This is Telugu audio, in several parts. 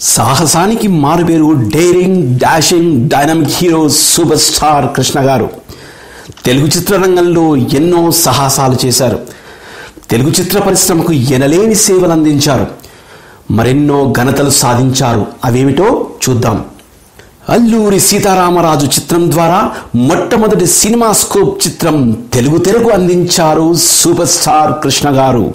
సాహసానికి మారుపేరు daring dashing dynamic hero super star Krishna గారు. తెలుగు చిత్రరంగంలో ఎన్నో సాహసాలు చేశారు. తెలుగు చిత్ర పరిశ్రమకు ఎనలేని సేవలు అందించారు. మరెన్నో ఘనతలు సాధించారు. అవేమిటో చూద్దాం. అల్లూరి సీతారామరాజు చిత్రం ద్వారా మొట్టమొదటి సినిమా స్కోప్ చిత్రం తెలుగు తెరకు అందించారు సూపర్ స్టార్ కృష్ణ గారు.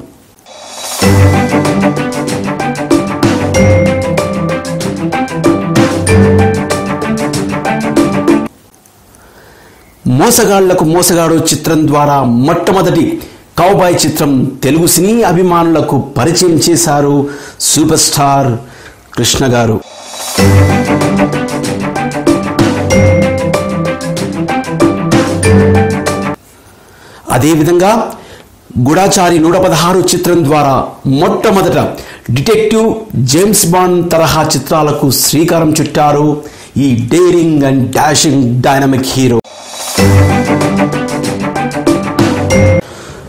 మోసగాళ్ళకు మోసగాడు చిత్రం ద్వారా మొట్టమొదటి కౌబాయ్ చిత్రం తెలుగు సినీ అభిమానులకు పరిచయం చేశారు సూపర్ స్టార్ కృష్ణ గారు. అదేవిధంగా గుడాచారి నూట పదహారు చిత్రం ద్వారా మొట్టమొదట డిటెక్టివ్ జేమ్స్ బాండ్ తరహా చిత్రాలకు శ్రీకారం చుట్టారు ఈ daring and dashing dynamic hero.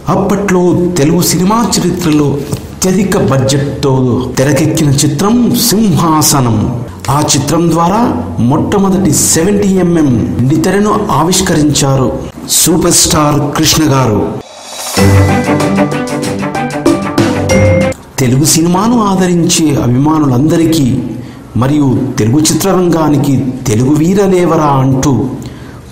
అప్పట్లో తెలుగు సినిమా చరిత్రలో అత్యధిక బడ్జెట్తో తెరకెక్కిన చిత్రం సింహాసనం. ఆ చిత్రం ద్వారా మొట్టమొదటి సెవెంటీ ఎంఎం తెరను ఆవిష్కరించారు సూపర్ స్టార్ కృష్ణ గారు. తెలుగు సినిమాను ఆదరించే అభిమానులందరికీ మరియు తెలుగు చిత్రరంగానికి తెలుగు వీరలేవరా అంటూ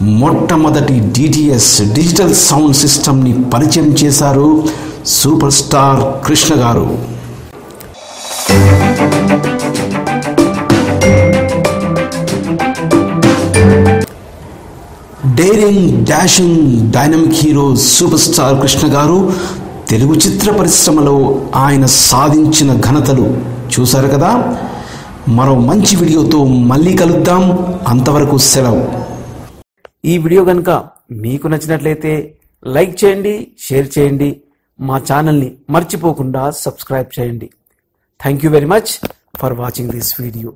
మొట్టమొదటి డిటిఎస్ డిజిటల్ సౌండ్ సిస్టమ్ని పరిచయం చేశారు సూపర్ స్టార్ కృష్ణ గారు. Daring dashing dynamic hero super star Krishna గారు తెలుగు చిత్ర పరిశ్రమలో ఆయన సాధించిన ఘనతలు చూశారు కదా? మరో మంచి వీడియోతో మళ్ళీ కలుద్దాం. అంతవరకు సెలవు. ఈ వీడియో కనుక మీకు నచ్చినట్లయితే లైక్ చేయండి షేర్ చేయండి మా ఛానల్ని మర్చిపోకుండా సబ్స్క్రైబ్ చేయండి. Thank you very much for watching this video